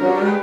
Bye.